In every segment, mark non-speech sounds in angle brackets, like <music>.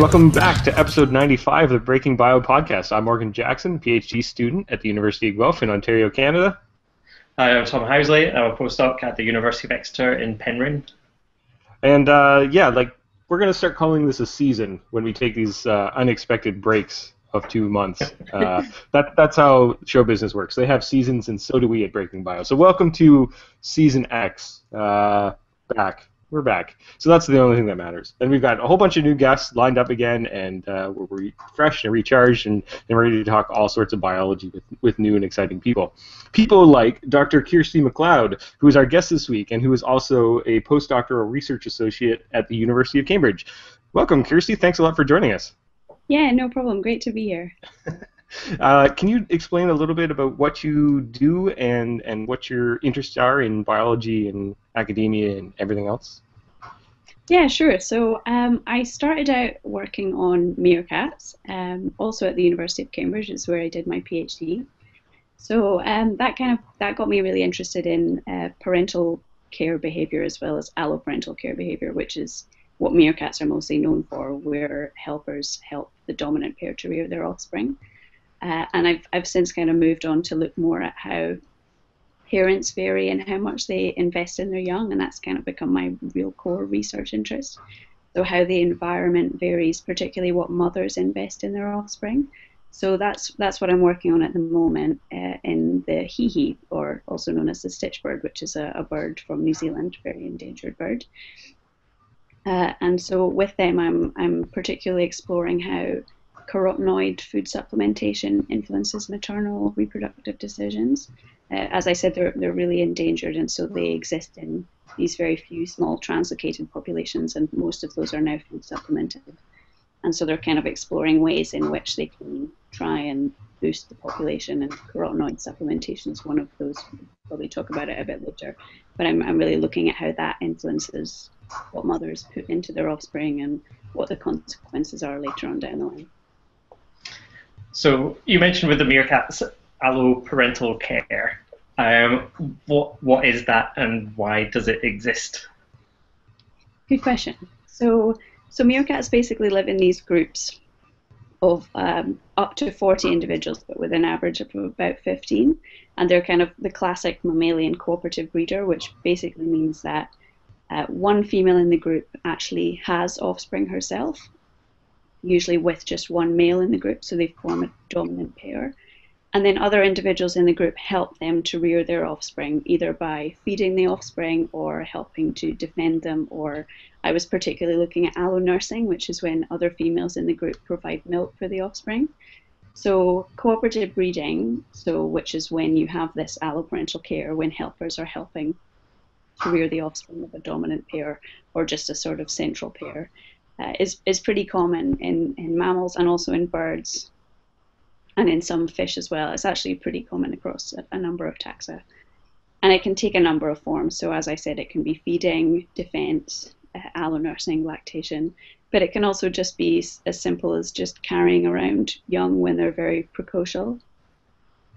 welcome back to episode 95 of the Breaking Bio podcast. I'm Morgan Jackson, PhD student at the University of Guelph in Ontario, Canada. Hi, I'm Tom Houslay. I'm a postdoc at the University of Exeter in Penryn. And uh, yeah, like we're going to start calling this a season when we take these uh, unexpected breaks of two months. <laughs> Uh, that, that's how show business works. They have seasons, and so do we at Breaking Bio. So welcome to season X. Uh, back we're back. So that's the only thing that matters. And we've got a whole bunch of new guests lined up again, and uh, we're refreshed and recharged and, and ready to talk all sorts of biology with, with new and exciting people. People like Dr. Kirsty MacLeod, who is our guest this week, and who is also a postdoctoral research associate at the University of Cambridge. Welcome, Kirsty. Thanks a lot for joining us. Yeah, no problem. Great to be here. <laughs> Uh, can you explain a little bit about what you do and, and what your interests are in biology and academia and everything else? Yeah, sure. So um, I started out working on meerkats, um, also at the University of Cambridge, is where I did my PhD. So um, that kind of that got me really interested in uh, parental care behavior as well as alloparental care behavior, which is what meerkats are mostly known for, where helpers help the dominant pair to rear their offspring. Uh, and I've, I've since kind of moved on to look more at how parents vary in how much they invest in their young, and that's kind of become my real core research interest. So, how the environment varies, particularly what mothers invest in their offspring. So that's that's what I'm working on at the moment uh, in the hihi, or also known as the stitchbird, which is a, a bird from New Zealand, very endangered bird. Uh, and so with them, I'm I'm particularly exploring how carotenoid food supplementation influences maternal reproductive decisions. Uh, as I said, they're, they're really endangered, and so they exist in these very few small translocated populations, and most of those are now food supplemented. And so they're kind of exploring ways in which they can try and boost the population, and carotenoid supplementation is one of those. We'll probably talk about it a bit later, but I'm, I'm really looking at how that influences what mothers put into their offspring and what the consequences are later on down the line. So you mentioned with the meerkats alloparental care. Um, what what is that and why does it exist? Good question. So so meerkats basically live in these groups of um, up to 40 individuals, but with an average of about 15. And they're kind of the classic mammalian cooperative breeder, which basically means that uh, one female in the group actually has offspring herself, usually with just one male in the group, so they form a dominant pair. And then other individuals in the group help them to rear their offspring, either by feeding the offspring or helping to defend them. Or I was particularly looking at allo nursing, which is when other females in the group provide milk for the offspring. So cooperative breeding, so which is when you have this alloparental care, when helpers are helping to rear the offspring of a dominant pair or just a sort of central pair uh, is, is pretty common in, in mammals and also in birds and in some fish as well. It's actually pretty common across a, a number of taxa. And it can take a number of forms. So, as I said, it can be feeding, defense, uh, allo nursing, lactation, but it can also just be as simple as just carrying around young when they're very precocial.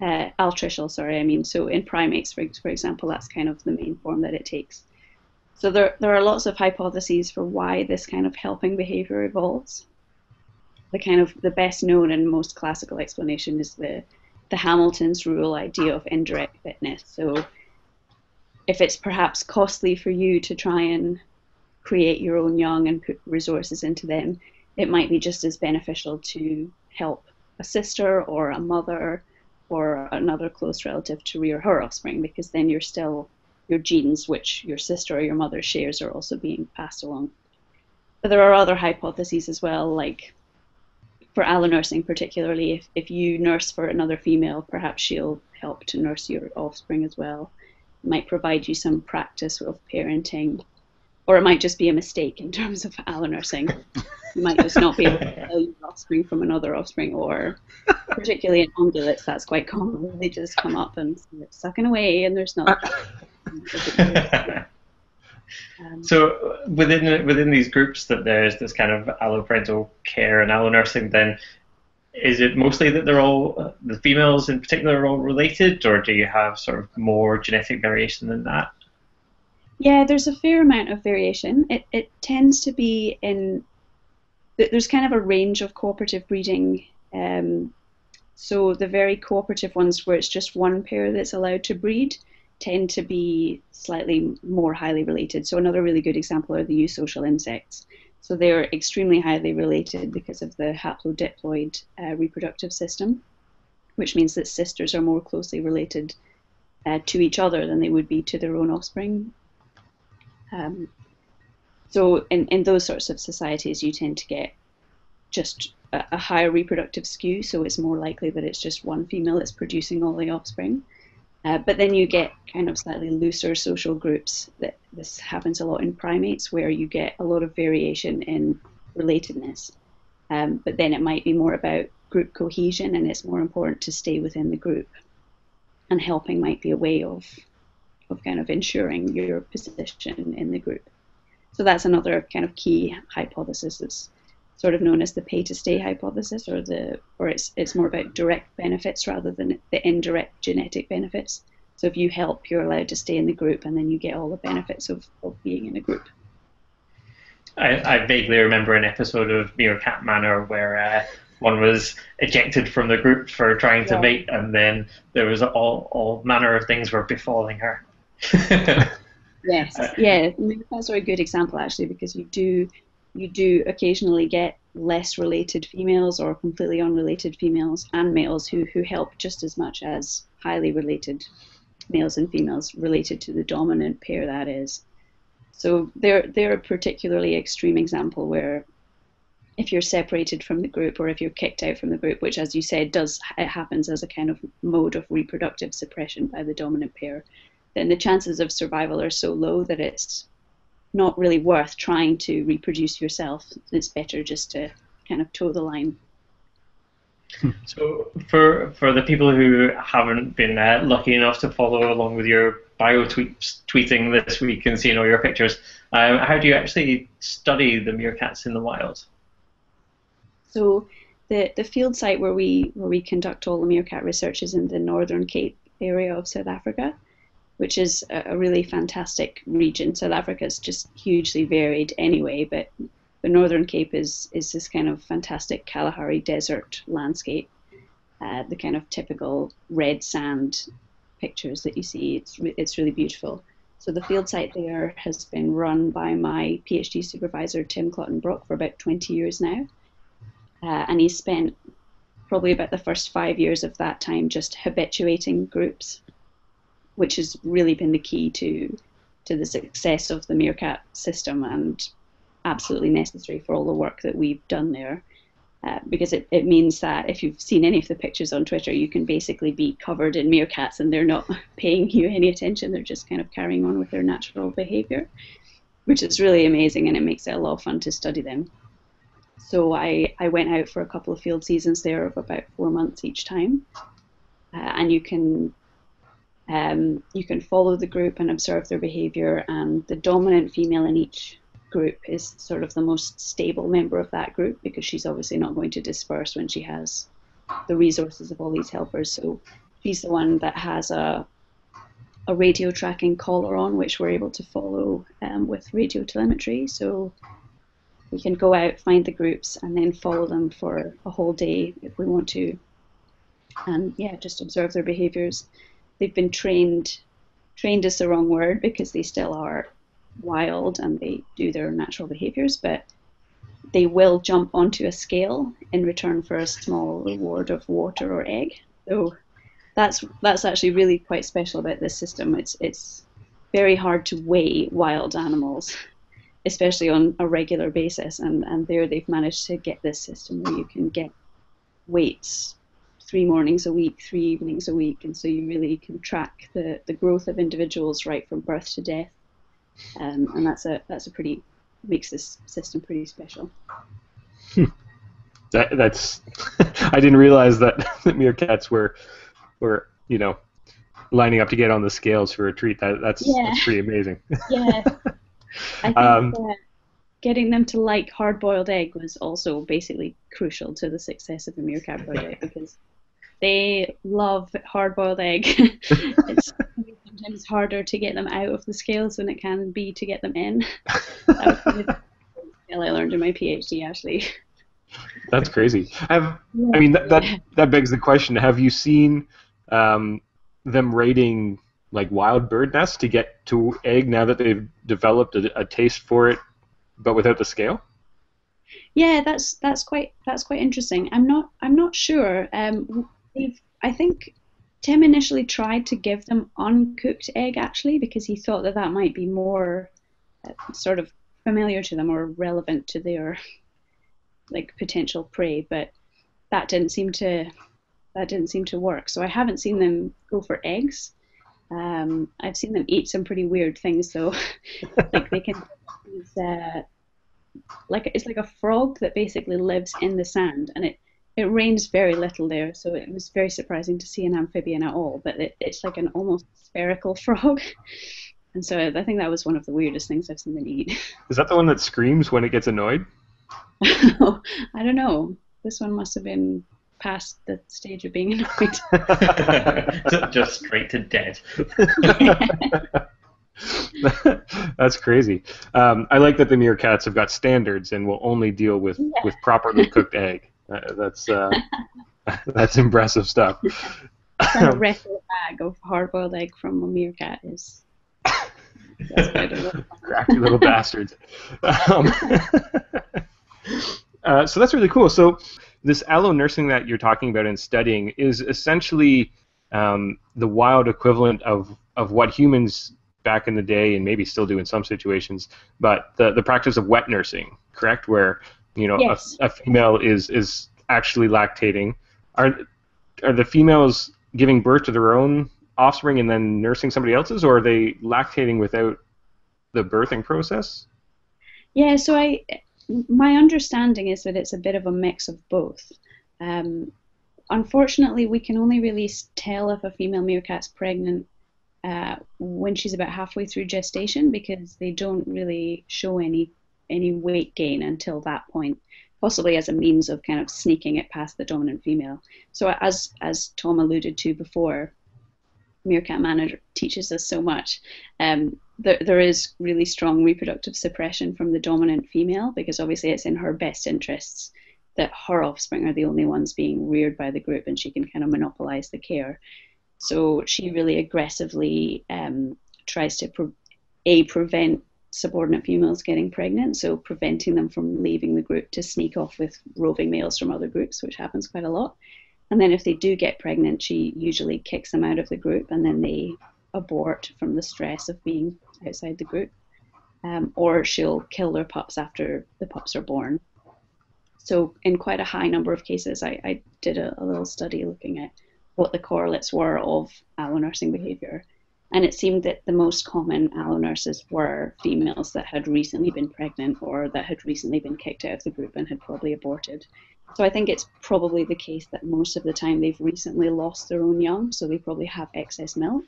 Uh, altricial, sorry, I mean, so in primates, for, for example, that's kind of the main form that it takes. So there, there are lots of hypotheses for why this kind of helping behavior evolves. The kind of the best known and most classical explanation is the the Hamilton's rule idea of indirect fitness. So if it's perhaps costly for you to try and create your own young and put resources into them, it might be just as beneficial to help a sister or a mother or another close relative to rear her offspring because then you're still your genes, which your sister or your mother shares, are also being passed along. But there are other hypotheses as well, like for allo nursing, particularly, if, if you nurse for another female, perhaps she'll help to nurse your offspring as well. It might provide you some practice of parenting, or it might just be a mistake in terms of allo nursing. You might just not be able to tell your offspring from another offspring, or particularly in ungulates, that's quite common. They just come up and start sucking away, and there's not. Uh, Um, <laughs> so within within these groups that there's this kind of alloparental care and allo nursing, then is it mostly that they're all the females in particular are all related, or do you have sort of more genetic variation than that? Yeah, there's a fair amount of variation. It it tends to be in there's kind of a range of cooperative breeding. Um, so the very cooperative ones where it's just one pair that's allowed to breed tend to be slightly more highly related. So another really good example are the eusocial insects. So they're extremely highly related because of the haplodiploid uh, reproductive system, which means that sisters are more closely related uh, to each other than they would be to their own offspring. Um, so in, in those sorts of societies, you tend to get just a, a, higher reproductive skew, so it's more likely that it's just one female that's producing all the offspring. Uh, but then you get kind of slightly looser social groups. That this happens a lot in primates, where you get a lot of variation in relatedness. Um, but then it might be more about group cohesion, and it's more important to stay within the group. And helping might be a way of of kind of ensuring your position in the group. So that's another kind of key hypothesis that's sort of known as the pay to stay hypothesis, or the or it's it's more about direct benefits rather than the indirect genetic benefits. So if you help, you're allowed to stay in the group, and then you get all the benefits of, of being in a group. I, I vaguely remember an episode of Meerkat Manor where uh, one was ejected from the group for trying to yeah. mate, and then there was all all manner of things were befalling her. <laughs> Yes, yeah, that's a good example actually because you do you do occasionally get less related females or completely unrelated females and males who, who help just as much as highly related males and females related to the dominant pair that is. So they're they're a particularly extreme example where if you're separated from the group or if you're kicked out from the group, which as you said does it happens as a kind of mode of reproductive suppression by the dominant pair, then the chances of survival are so low that it's not really worth trying to reproduce yourself. It's better just to kind of toe the line. <laughs> So, for for the people who haven't been uh, lucky enough to follow along with your bio tweets, tweeting this week and seeing all your pictures, um, how do you actually study the meerkats in the wild? So, the the field site where we where we conduct all the meerkat research is in the Northern Cape area of South Africa which is a, really fantastic region. South Africa is just hugely varied anyway, but the Northern Cape is, is this kind of fantastic Kalahari desert landscape, uh, the kind of typical red sand pictures that you see. It's, re- it's really beautiful. So the field site there has been run by my PhD supervisor, Tim Clutton-Brock, for about 20 years now. Uh, and he spent probably about the first five years of that time just habituating groups which has really been the key to to the success of the Meerkat system and absolutely necessary for all the work that we've done there. Uh, because it, it means that if you've seen any of the pictures on Twitter, you can basically be covered in meerkats and they're not <laughs> paying you any attention. They're just kind of carrying on with their natural behavior, which is really amazing and it makes it a lot of fun to study them. So I, I went out for a couple of field seasons there of about four months each time. Uh, and you can um, you can follow the group and observe their behavior, and the dominant female in each group is sort of the most stable member of that group because she's obviously not going to disperse when she has the resources of all these helpers. So she's the one that has a a radio tracking collar on, which we're able to follow um, with radio telemetry. So we can go out, find the groups, and then follow them for a whole day if we want to. And yeah, just observe their behaviors they've been trained trained is the wrong word because they still are wild and they do their natural behaviors, but they will jump onto a scale in return for a small reward of water or egg. So that's that's actually really quite special about this system. It's it's very hard to weigh wild animals, especially on a regular basis, and, and there they've managed to get this system where you can get weights three mornings a week, three evenings a week, and so you really can track the, the growth of individuals right from birth to death, um, and that's a that's a pretty makes this system pretty special. <laughs> that that's <laughs> I didn't realize that <laughs> the meerkats were were you know lining up to get on the scales for a treat. That that's, yeah. that's pretty amazing. yeah, I think um, uh, getting them to like hard-boiled egg was also basically crucial to the success of the meerkat project because they love hard boiled egg. <laughs> it's sometimes harder to get them out of the scales than it can be to get them in. <laughs> that was the skill I learned in my PhD actually. That's crazy. Have I mean that, that that begs the question: Have you seen um, them raiding like wild bird nests to get to egg now that they've developed a, a taste for it, but without the scale? Yeah, that's that's quite that's quite interesting. I'm not I'm not sure. Um, I think Tim initially tried to give them uncooked egg actually because he thought that that might be more uh, sort of familiar to them or relevant to their like potential prey, but that didn't seem to that didn't seem to work. So I haven't seen them go for eggs. Um, I've seen them eat some pretty weird things though. <laughs> like they can uh, like it's like a frog that basically lives in the sand, and it it rains very little there, so it was very surprising to see an amphibian at all. But it, it's like an almost spherical <laughs> frog, and so I think that was one of the weirdest things I've seen them eat. <laughs> Is that the one that screams when it gets annoyed? <laughs> I don't know. This one must have been past the stage of being annoyed. Just straight to dead. That's crazy. Um, I like that the meerkats have got standards and will only deal with, yeah. with properly cooked egg. Uh, that's uh, <laughs> that's impressive stuff. a <laughs> record bag of hard-boiled egg from a meerkat is. <laughs> Crafty little bastards. Um, uh, so that's really cool. So this allo nursing that you're talking about and studying is essentially um, the wild equivalent of, of what humans back in the day and maybe still do in some situations, but the, the practice of wet nursing, correct? Where you know yes. a, a, female is is actually lactating. Are are the females giving birth to their own offspring and then nursing somebody else's, or are they lactating without the birthing process? Yeah, so I my understanding is that it's a bit of a mix of both. Um, unfortunately, we can only really tell if a female meerkat's pregnant uh, when she's about halfway through gestation because they don't really show any any weight gain until that point, possibly as a means of kind of sneaking it past the dominant female. So as as Tom alluded to before, Meerkat Manor teaches us so much. Um, there, there is really strong reproductive suppression from the dominant female because obviously it's in her best interests that her offspring are the only ones being reared by the group and she can kind of monopolize the care. So she really aggressively um, tries to pre- a prevent subordinate females getting pregnant, so preventing them from leaving the group to sneak off with roving males from other groups, which happens quite a lot. And then if they do get pregnant, she usually kicks them out of the group and then they abort from the stress of being outside the group. Um, or she'll kill their pups after the pups are born. So, in quite a high number of cases, I, I did a, a, little study looking at what the correlates were of allo nursing behavior. And it seemed that the most common allo nurses were females that had recently been pregnant or that had recently been kicked out of the group and had probably aborted. So I think it's probably the case that most of the time they've recently lost their own young, so they probably have excess milk.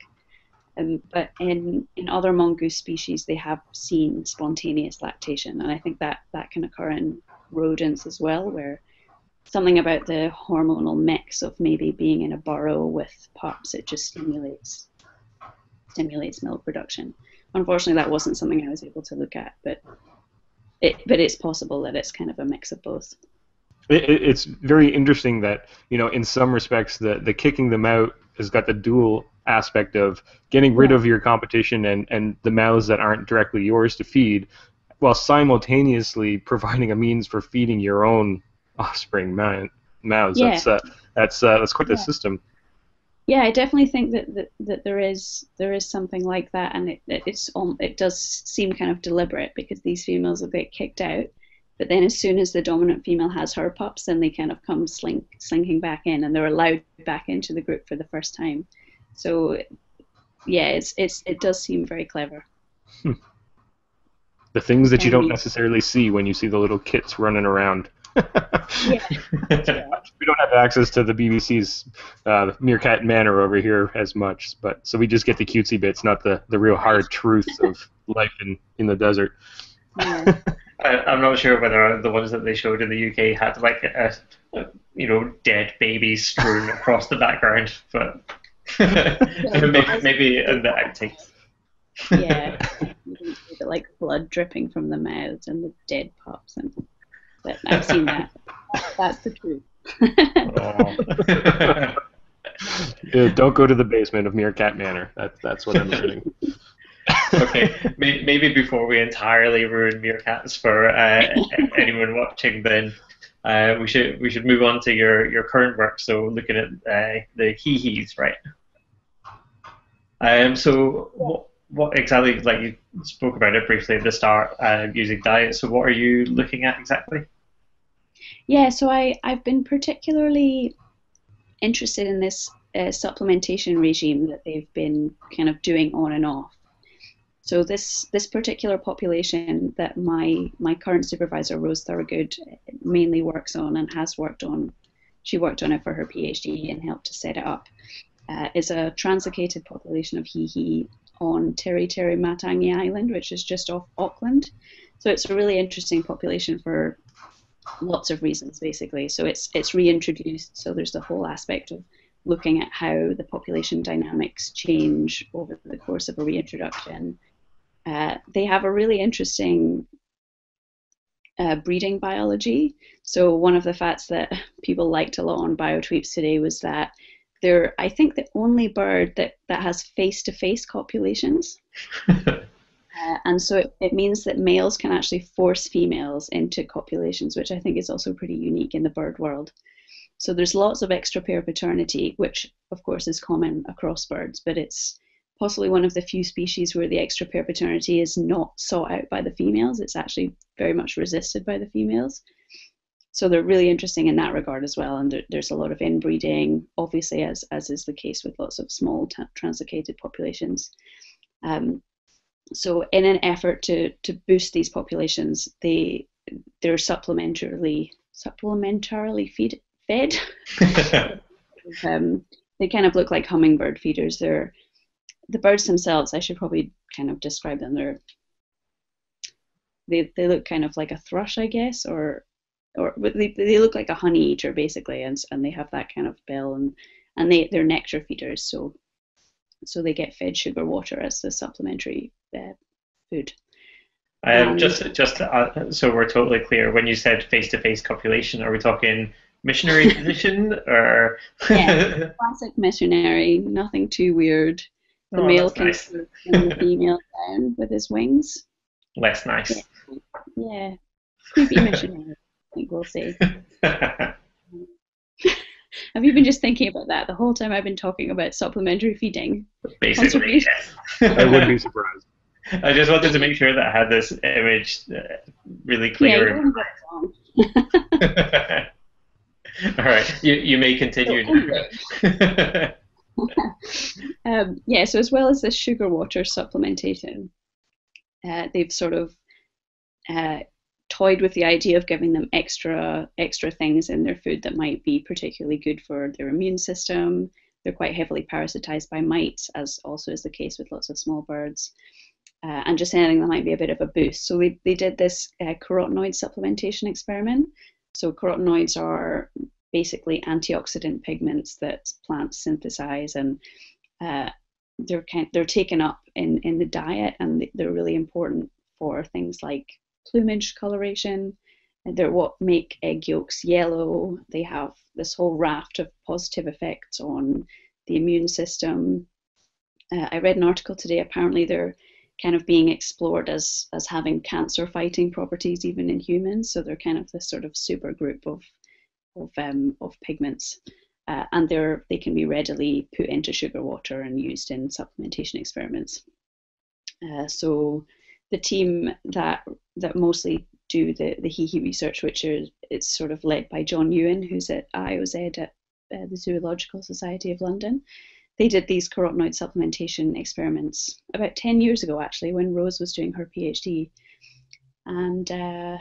Um, but in, in other mongoose species, they have seen spontaneous lactation, and I think that that can occur in rodents as well, where something about the hormonal mix of maybe being in a burrow with pups, it just stimulates stimulates milk production. Unfortunately, that wasn't something I was able to look at, but it, but it's possible that it's kind of a mix of both. It, it's very interesting that you know, in some respects, the the kicking them out has got the dual aspect of getting rid yeah. of your competition and, and the mouths that aren't directly yours to feed, while simultaneously providing a means for feeding your own offspring mouths. Yeah. That's uh, that's uh, that's quite yeah. the system. Yeah, I definitely think that, that, that there is there is something like that, and it, it's um, it does seem kind of deliberate because these females will get kicked out, but then as soon as the dominant female has her pups, then they kind of come slink, slinking back in, and they're allowed back into the group for the first time. So, yeah, it's it's it does seem very clever. Hmm. The things that you don't necessarily see when you see the little kits running around. Yeah. <laughs> we don't have access to the BBC's uh, Meerkat Manor over here as much, but so we just get the cutesy bits, not the, the real hard truths of life in, in the desert. Yeah. <laughs> I, am not sure whether the ones that they showed in the UK had like a, a you know dead babies strewn <laughs> across the background, but maybe, maybe in the outtakes. yeah, like blood dripping from the mouths and the dead pups, and but I've seen that. <laughs> That's the truth. <laughs> yeah, don't go to the basement of Meerkat Manor. That's that's what I'm learning. <laughs> okay, maybe before we entirely ruin meerkats for uh, anyone watching, then uh, we should we should move on to your, your current work. So looking at uh, the hihis, right? Um, so what exactly? Like you spoke about it briefly at the start, uh, using diet. So what are you looking at exactly? Yeah, so I I've been particularly interested in this uh, supplementation regime that they've been kind of doing on and off. So this this particular population that my my current supervisor Rose Thorogood mainly works on and has worked on, she worked on it for her PhD and helped to set it up, uh, is a translocated population of hihi on Tiritiri Matangi Island, which is just off Auckland. So it's a really interesting population for lots of reasons, basically. So it's it's reintroduced. So there's the whole aspect of looking at how the population dynamics change over the course of a reintroduction uh, they have a really interesting uh, breeding biology. So one of the facts that <laughs> people liked a lot on biotweets today was that they're, I think, the only bird that, that has face-to-face copulations. <laughs> uh, and so it, it means that males can actually force females into copulations, which I think is also pretty unique in the bird world. So there's lots of extra pair paternity, which of course is common across birds, but it's possibly one of the few species where the extra pair paternity is not sought out by the females. It's actually very much resisted by the females. So they're really interesting in that regard as well. And there, there's a lot of inbreeding, obviously, as, as is the case with lots of small t- translocated populations. Um, so in an effort to, to boost these populations, they they're supplementarily supplementarily feed, fed. <laughs> <laughs> um, they kind of look like hummingbird feeders. They're the birds themselves, I should probably kind of describe them. They're they they look kind of like a thrush, I guess, or or they they look like a honey eater basically, and and they have that kind of bill and and they they're nectar feeders, so so they get fed sugar water as the supplementary uh, food. Um, just just uh, so we're totally clear, when you said face-to-face copulation, are we talking missionary <laughs> position or? yeah, <laughs> classic missionary, nothing too weird. The oh, male can nice. the female down with his wings. Less nice. Yeah, yeah. creepy missionary. I think we'll see. <laughs> Have you been just thinking about that the whole time I've been talking about supplementary feeding? Basically, yes. I would be surprised. <laughs> I just wanted to make sure that I had this image uh, really clear. Yeah, <laughs> All right, you, you may continue. um, yeah, so as well as the sugar water supplementation, uh, they've sort of uh, toyed with the idea of giving them extra extra things in their food that might be particularly good for their immune system. They're quite heavily parasitized by mites, as also is the case with lots of small birds. Uh, and just anything that might be a bit of a boost. So they, they did this uh, carotenoid supplementation experiment. So carotenoids are basically antioxidant pigments that plants synthesize, and uh, they're kind, they're taken up in in the diet, and they're really important for things like plumage coloration. And they're what make egg yolks yellow. They have this whole raft of positive effects on the immune system. Uh, I read an article today. Apparently, they're kind of being explored as as having cancer fighting properties even in humans. So they're kind of this sort of super group of of, um, of pigments. Uh, and they're, they can be readily put into sugar water and used in supplementation experiments. Uh, so the team that that mostly do the, the hihi research, which is it's sort of led by John Ewen, who's at IOZ at uh, the Zoological Society of London. They did these carotenoid supplementation experiments about 10 years ago, actually, when Rose was doing her PhD. And uh,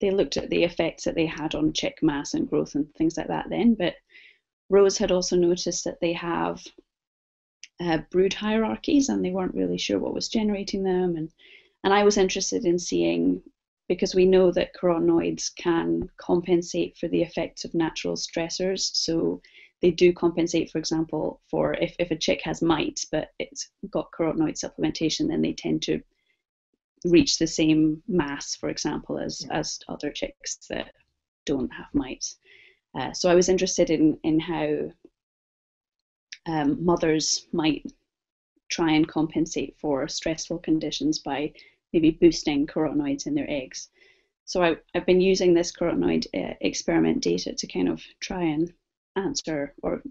they looked at the effects that they had on chick mass and growth and things like that then. But Rose had also noticed that they have uh, brood hierarchies and they weren't really sure what was generating them. And, and I was interested in seeing, because we know that carotenoids can compensate for the effects of natural stressors. So they do compensate, for example, for if, if a chick has mites, but it's got carotenoid supplementation, then they tend to reach the same mass, for example, as as other chicks that don't have mites. Uh, so I was interested in in how um, mothers might try and compensate for stressful conditions by maybe boosting carotenoids in their eggs. So I, have been using this carotenoid uh, experiment data to kind of try and answer or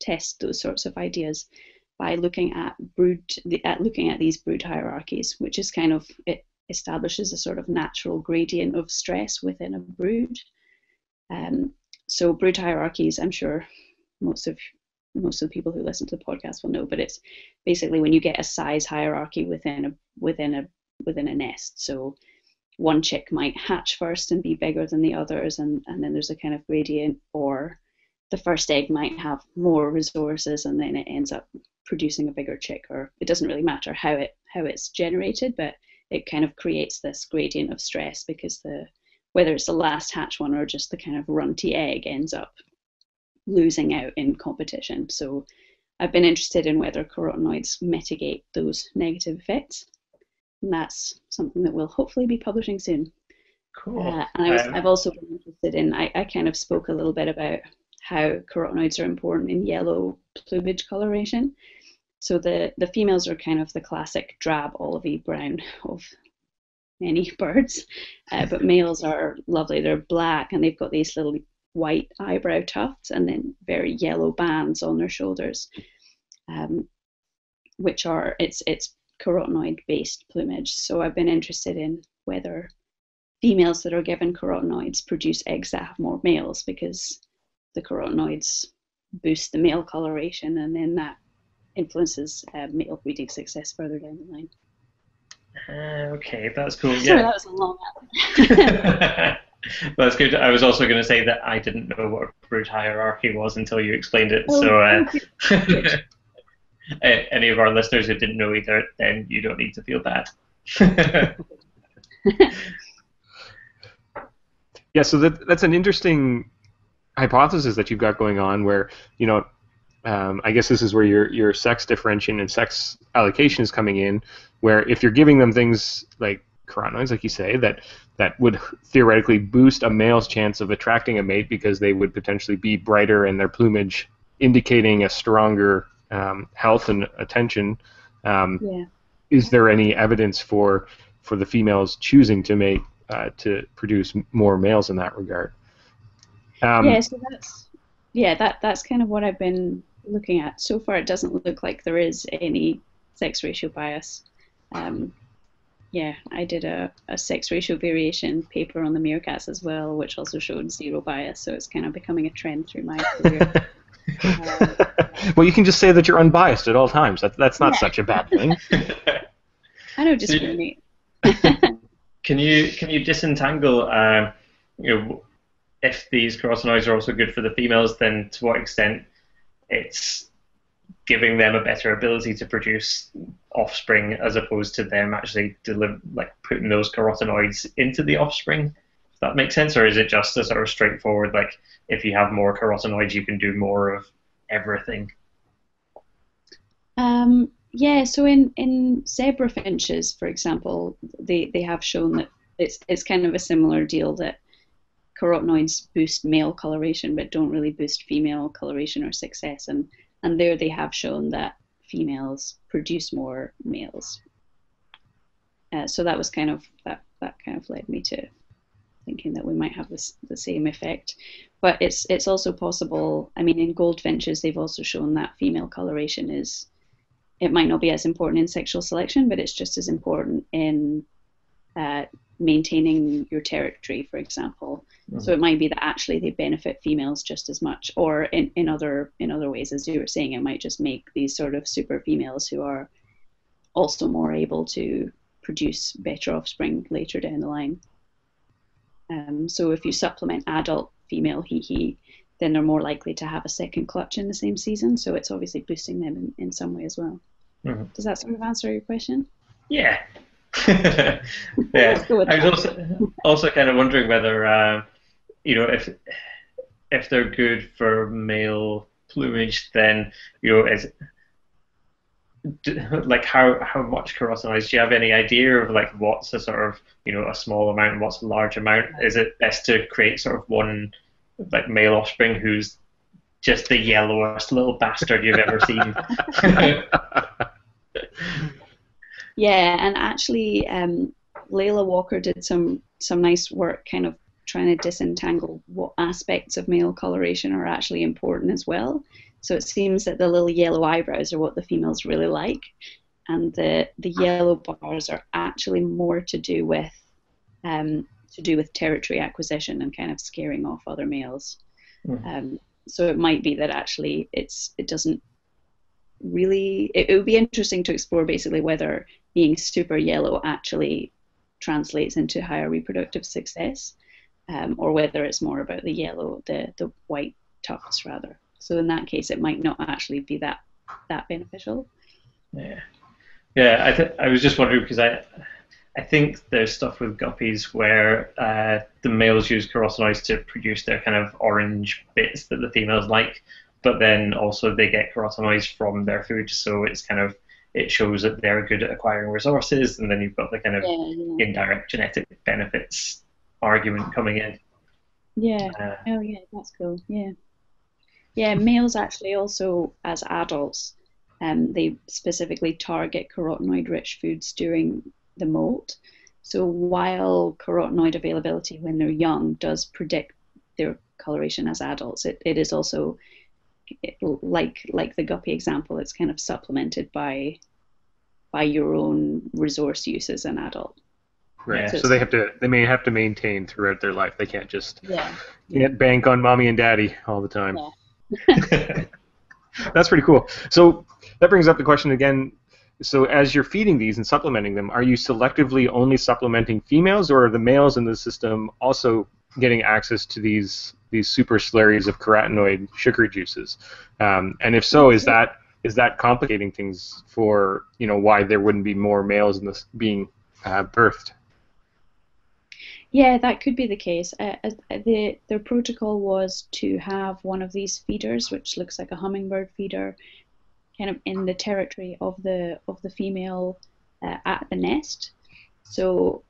test those sorts of ideas by looking at brood at looking at these brood hierarchies, which is kind of it establishes a sort of natural gradient of stress within a brood. Um, so brood hierarchies, I'm sure most of most of the people who listen to the podcast will know, but it's basically when you get a size hierarchy within a within a within a nest. So one chick might hatch first and be bigger than the others, and, and then there's a kind of gradient, or the first egg might have more resources and then it ends up producing a bigger chick, or it doesn't really matter how it how it's generated, but it kind of creates this gradient of stress because the whether it's the last hatch one or just the kind of runty egg ends up losing out in competition. So I've been interested in whether carotenoids mitigate those negative effects. And that's something that we'll hopefully be publishing soon. Cool. Uh, and I was, um, I've also been interested in, I, I kind of spoke a little bit about how carotenoids are important in yellow plumage coloration. So the, the females are kind of the classic drab olivey brown <laughs> of many <laughs> birds, uh, but males are lovely. They're black and they've got these little white eyebrow tufts and then very yellow bands on their shoulders, um, which are it's it's carotenoid based plumage. So I've been interested in whether females that are given carotenoids produce eggs that have more males because the carotenoids boost the male coloration and then that influences uh, male breeding success further down the line. Uh, okay, that's cool. <laughs> Yeah. Sorry, that was a long <laughs> <laughs> That's good. I was also going to say that I didn't know what a brood hierarchy was until you explained it. Oh, so, uh, <laughs> any of our listeners who didn't know either, then you don't need to feel bad. <laughs> yeah, so that, that's an interesting hypothesis that you've got going on where, you know, um, I guess this is where your, your sex differentiation and sex allocation is coming in, where if you're giving them things like carotenoids, like you say, that that would theoretically boost a male's chance of attracting a mate because they would potentially be brighter in their plumage, indicating a stronger um, health and attention. Um, yeah. Is there any evidence for for the females choosing to mate uh, to produce more males in that regard? Um, yeah, so that's yeah that that's kind of what I've been looking at so far. It doesn't look like there is any sex ratio bias. Um, yeah, I did a, a sex ratio variation paper on the meerkats as well, which also showed zero bias. So it's kind of becoming a trend through my career. uh, <laughs> well, you can just say that you're unbiased at all times. That, that's not yeah. such a bad thing. <laughs> I don't discriminate. <laughs> can you can you disentangle, uh, you know, if these carotenoids are also good for the females, then to what extent it's giving them a better ability to produce offspring as opposed to them actually deliver like putting those carotenoids into the offspring. Does that make sense, or is it just a sort of straightforward like if you have more carotenoids, you can do more of everything? Um, yeah, so in, in zebra finches, for example, they, they have shown that it's it's kind of a similar deal that carotenoids boost male coloration but don't really boost female coloration or success and and there they have shown that females produce more males. Uh, so that was kind of that that kind of led me to thinking that we might have this the same effect. But it's it's also possible. I mean, in goldfinches, they've also shown that female coloration is it might not be as important in sexual selection, but it's just as important in uh, maintaining your territory, for example. Mm-hmm. So it might be that actually they benefit females just as much, or in, in other in other ways, as you were saying, it might just make these sort of super females who are also more able to produce better offspring later down the line. Um, so if you supplement adult female hihi, then they're more likely to have a second clutch in the same season. So it's obviously boosting them in, in some way as well. Mm-hmm. Does that sort of answer your question? Yeah, <laughs> yeah, <laughs> I was also also kind of wondering whether uh, you know if if they're good for male plumage, then you know is like how how much carotenoids? Do you have any idea of like what's a sort of you know a small amount and what's a large amount? Is it best to create sort of one like male offspring who's just the yellowest little bastard you've ever seen? <laughs> yeah, and actually, um, Leila Walker did some some nice work, kind of trying to disentangle what aspects of male coloration are actually important as well. So it seems that the little yellow eyebrows are what the females really like, and the the yellow bars are actually more to do with um, to do with territory acquisition and kind of scaring off other males. Mm. Um, so it might be that actually it's it doesn't really. It, it would be interesting to explore basically whether being super yellow actually translates into higher reproductive success, um, or whether it's more about the yellow, the the white tufts rather. So in that case, it might not actually be that that beneficial. Yeah, yeah. I th- I was just wondering because I I think there's stuff with guppies where uh, the males use carotenoids to produce their kind of orange bits that the females like, but then also they get carotenoids from their food, so it's kind of it shows that they're good at acquiring resources, and then you've got the kind of yeah, yeah. indirect genetic benefits argument coming in. Yeah. Uh, oh yeah, that's cool. Yeah. Yeah, males actually also, as adults, um, they specifically target carotenoid-rich foods during the molt. So while carotenoid availability when they're young does predict their coloration as adults, it, it is also like like the guppy example, it's kind of supplemented by by your own resource use as an adult. Right. So, they have to they may have to maintain throughout their life. They can't just yeah. can't bank on mommy and daddy all the time. Yeah. <laughs> <laughs> That's pretty cool. So that brings up the question again. So as you're feeding these and supplementing them, are you selectively only supplementing females, or are the males in the system also getting access to these these super slurries of carotenoid sugar juices? Um, and if so, is that is that complicating things for you know why there wouldn't be more males in this being uh, birthed? Yeah, that could be the case. Uh, uh, the the protocol was to have one of these feeders, which looks like a hummingbird feeder, kind of in the territory of the of the female uh, at the nest. So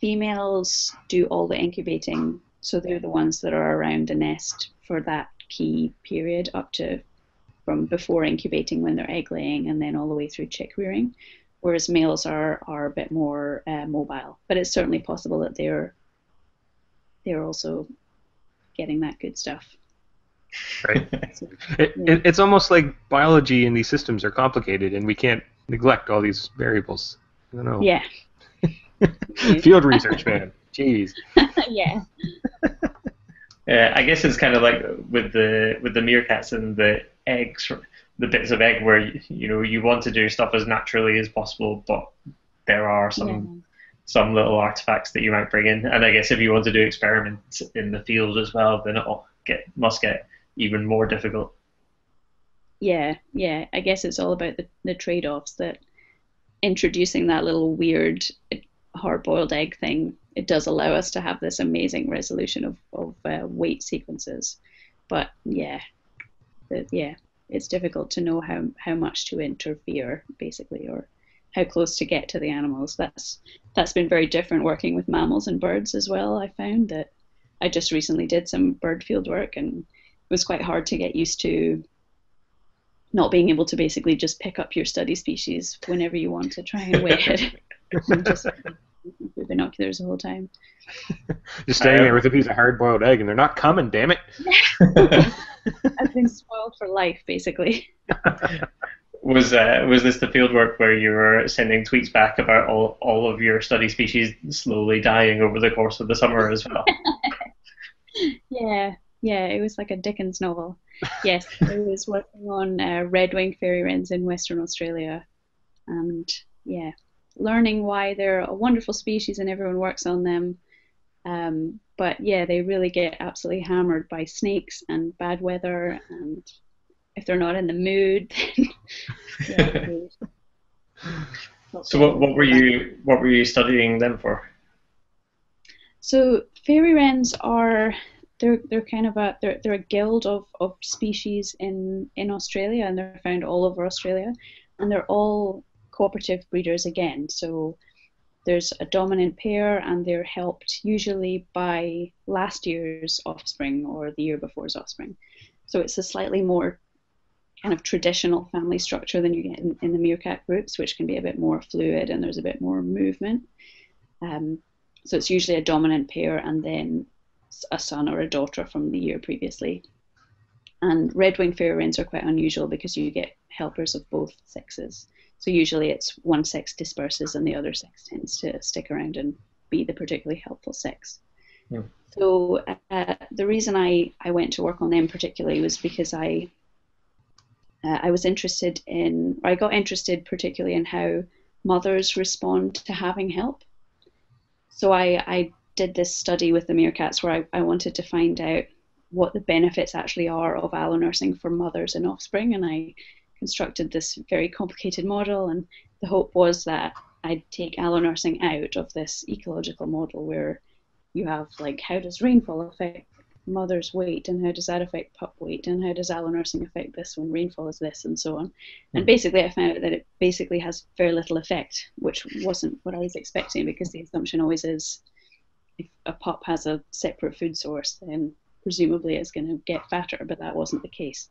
females do all the incubating, so they're the ones that are around the nest for that key period up to from before incubating when they're egg laying and then all the way through chick rearing whereas males are, are a bit more uh, mobile. But it's certainly possible that they're they're also getting that good stuff. Right. <laughs> so, it, yeah. it, it's almost like biology and these systems are complicated, and we can't neglect all these variables. I don't know. Yeah. <laughs> Field research, man. Jeez. <laughs> yeah. Yeah, I guess it's kind of like with the with the meerkats and the eggs, the bits of egg where you, you know you want to do stuff as naturally as possible, but there are some yeah some little artifacts that you might bring in. And I guess if you want to do experiments in the field as well, then it'll get must get even more difficult. Yeah, yeah. I guess it's all about the, the trade offs that introducing that little weird hard boiled egg thing, it does allow us to have this amazing resolution of, of uh, weight sequences. But yeah, the, yeah, it's difficult to know how, how much to interfere, basically, or how close to get to the animals. That's that's been very different working with mammals and birds as well. I found that I just recently did some bird field work and it was quite hard to get used to not being able to basically just pick up your study species whenever you want to try and weigh it. <laughs> just through binoculars the whole time. <laughs> Just standing there with a piece of hard-boiled egg, and they're not coming. Damn it! <laughs> I've been spoiled for life, basically was uh, was this the fieldwork where you were sending tweets back about all, all of your study species slowly dying over the course of the summer as well? <laughs> yeah, yeah, it was like a Dickens novel. Yes, I was working on uh, red-winged fairy wrens in Western Australia, and yeah, learning why they're a wonderful species and everyone works on them. Um, but yeah, they really get absolutely hammered by snakes and bad weather and if they're not in the mood, <laughs> <laughs> So what, what were you what were you studying them for? So fairy wrens are they're they're kind of a they're they're a guild of, of species in in Australia and they're found all over Australia. and they're all cooperative breeders again. So there's a dominant pair, and they're helped usually by last year's offspring or the year before's offspring. So it's a slightly more kind of traditional family structure than you get in, in the meerkat groups, which can be a bit more fluid and there's a bit more movement. Um, so it's usually a dominant pair and then a son or a daughter from the year previously. And red-winged fairy wrens are quite unusual because you get helpers of both sexes. So usually it's one sex disperses and the other sex tends to stick around and be the particularly helpful sex. Yeah. So uh, the reason I, I went to work on them particularly was because I uh, I was interested in, I got interested particularly in how mothers respond to having help. So I, I did this study with the meerkats where I, I wanted to find out what the benefits actually are of allonursing for mothers and offspring, and I constructed this very complicated model. And the hope was that I'd take allonursing out of this ecological model where you have like how does rainfall affect mother's weight and how does that affect pup weight and how does allonursing affect this when rainfall is this and so on. And hmm. basically, I found out that it basically has very little effect, which wasn't what I was expecting because the assumption always is if a pup has a separate food source, then presumably it's going to get fatter, but that wasn't the case.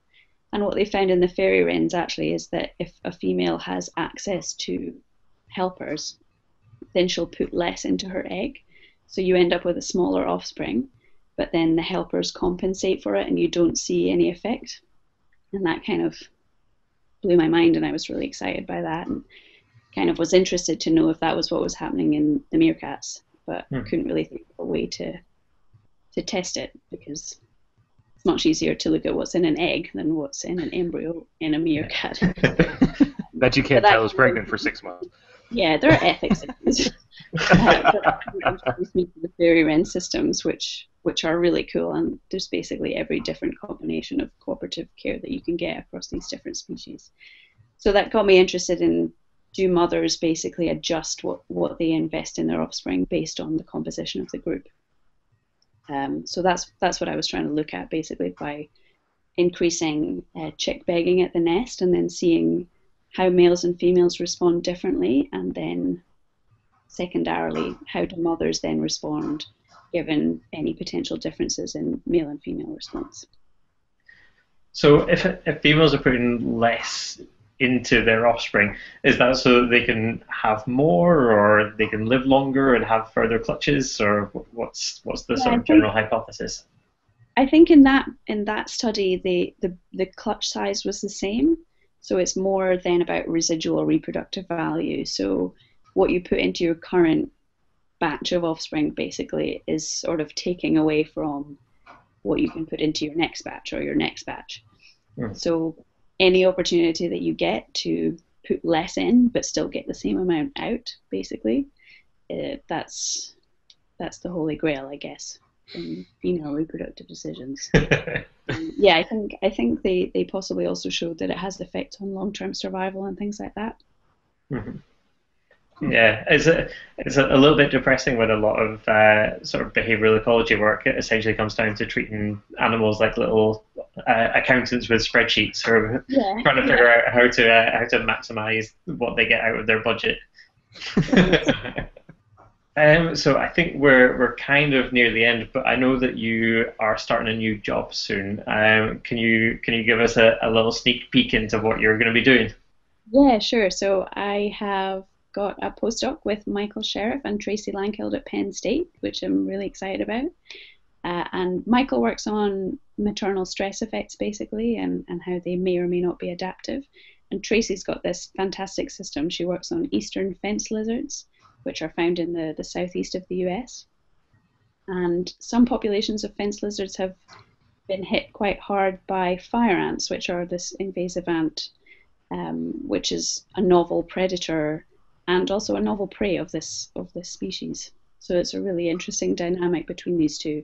And what they found in the fairy wrens actually is that if a female has access to helpers, then she'll put less into her egg. So you end up with a smaller offspring but then the helpers compensate for it and you don't see any effect. And that kind of blew my mind, and I was really excited by that and kind of was interested to know if that was what was happening in the meerkats, but hmm. couldn't really think of a way to to test it because it's much easier to look at what's in an egg than what's in an embryo in a meerkat. <laughs> that you can't tell is pregnant for six months. Yeah, there are ethics issues. <laughs> uh, <laughs> me to the fairy wren systems, which which are really cool. And there's basically every different combination of cooperative care that you can get across these different species. So that got me interested in do mothers basically adjust what, what they invest in their offspring based on the composition of the group. Um, so that's that's what I was trying to look at basically by increasing uh, chick begging at the nest and then seeing how males and females respond differently, and then secondarily how do mothers then respond given any potential differences in male and female response. So if, if females are putting less into their offspring, is that so that they can have more, or they can live longer and have further clutches, or what's what's the yeah, sort of think, general hypothesis? I think in that in that study, the, the the clutch size was the same, so it's more than about residual reproductive value. So what you put into your current batch of offspring basically is sort of taking away from what you can put into your next batch or your next batch. Mm. So any opportunity that you get to put less in but still get the same amount out, basically, uh, that's that's the holy grail, I guess, in female reproductive decisions. <laughs> um, yeah, I think I think they, they possibly also showed that it has effect on long term survival and things like that. Mm-hmm. Yeah, it's a, it's a, little bit depressing when a lot of uh, sort of behavioral ecology work essentially comes down to treating animals like little uh, accountants with spreadsheets who are yeah. <laughs> trying to figure yeah. out how to uh, how to maximize what they get out of their budget. <laughs> um, so I think we're we're kind of near the end, but I know that you are starting a new job soon. Um, can you can you give us a, a little sneak peek into what you're going to be doing? Yeah, sure. So I have got a postdoc with Michael Sheriff and Tracy Langkilde at Penn State, which I'm really excited about. Uh, and Michael works on maternal stress effects basically and, and how they may or may not be adaptive. And Tracy's got this fantastic system. She works on eastern fence lizards, which are found in the, the southeast of the US. And some populations of fence lizards have been hit quite hard by fire ants, which are this invasive ant, um, which is a novel predator and also a novel prey of this of this species. So it's a really interesting dynamic between these two,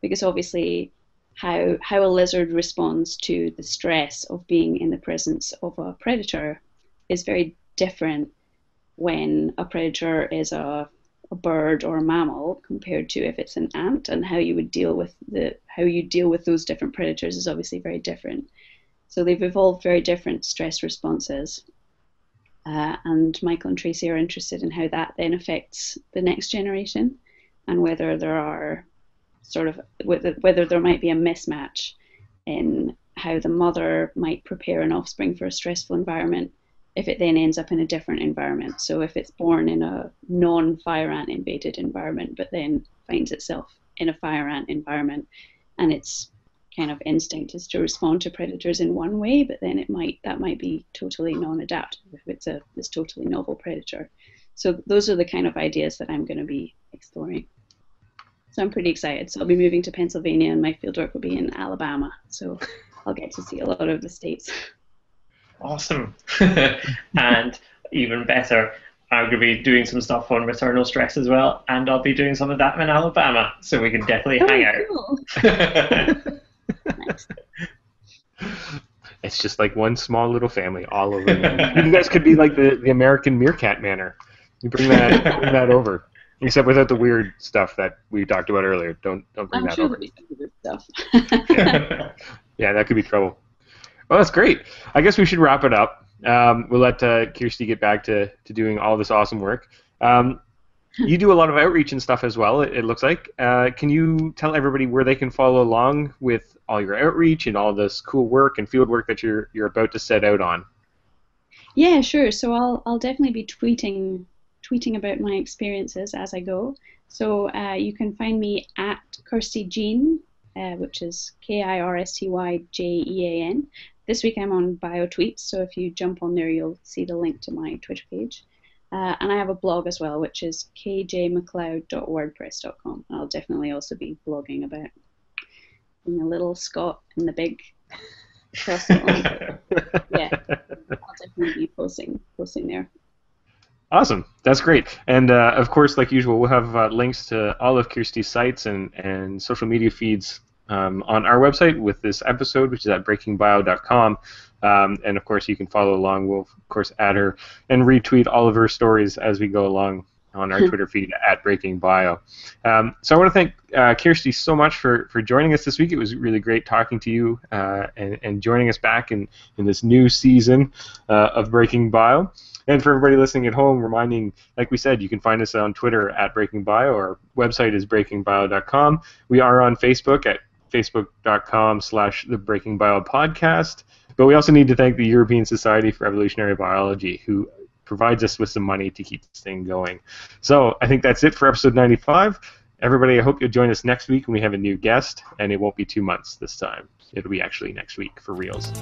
because obviously how how a lizard responds to the stress of being in the presence of a predator is very different when a predator is a, a bird or a mammal compared to if it's an ant and how you would deal with the how you deal with those different predators is obviously very different. So they've evolved very different stress responses Uh, and Michael and Tracy are interested in how that then affects the next generation and whether there are sort of whether, whether there might be a mismatch in how the mother might prepare an offspring for a stressful environment if it then ends up in a different environment. So if it's born in a non-fire ant invaded environment, but then finds itself in a fire ant environment, and its kind of instinct is to respond to predators in one way, but then it might that might be totally non-adaptive if it's a this totally novel predator. So those are the kind of ideas that I'm going to be exploring. So I'm pretty excited. So I'll be moving to Pennsylvania, and my fieldwork will be in Alabama. So I'll get to see a lot of the states. Awesome. <laughs> and even better, I'm going to be doing some stuff on maternal stress as well, and I'll be doing some of that in Alabama, so we can definitely oh, hang cool. <laughs> <laughs> out. <laughs> It's just like one small little family all over. <laughs> you guys could be like the, the American Meerkat Manor. You bring that bring that over, except without the weird stuff that we talked about earlier. Don't don't bring I'm that sure over. there'll be some good stuff. Yeah. <laughs> yeah, that could be trouble. Well, that's great. I guess we should wrap it up. Um, we'll let uh, Kirsty get back to, to doing all this awesome work. Um, you do a lot of outreach and stuff as well, it, it looks like. Uh, can you tell everybody where they can follow along with all your outreach and all this cool work and field work that you're, you're about to set out on? Yeah, sure. So I'll I'll definitely be tweeting tweeting about my experiences as I go. So uh, you can find me at Kirsty Jean, uh, which is K I R S T Y J E A N. This week I'm on Biotweeps, so if you jump on there, you'll see the link to my Twitter page. Uh, and I have a blog as well, which is kjmcleod.wordpress.com. I'll definitely also be blogging about being a little Scot in the big across the Atlantic. yeah, I'll definitely be posting posting there. Awesome, that's great. And uh, of course, like usual, we'll have uh, links to all of Kirsty's sites and, and social media feeds um, on our website with this episode, which is at breakingbio.com. Um, and of course, you can follow along. We'll, of course, add her and retweet all of her stories as we go along on our <laughs> Twitter feed at Breaking Bio. Um, so I want to thank uh, Kirsty so much for, for joining us this week. It was really great talking to you uh, and, and joining us back in, in this new season uh, of Breaking Bio. And for everybody listening at home, reminding, like we said, you can find us on Twitter at Breaking Bio. Our website is breakingbio.com. We are on Facebook at facebook.com slash the Breaking Bio podcast. But we also need to thank the European Society for Evolutionary Biology, who provides us with some money to keep this thing going. So I think that's it for episode 95. Everybody, I hope you'll join us next week when we have a new guest, and it won't be two months this time. It'll be actually next week for reals.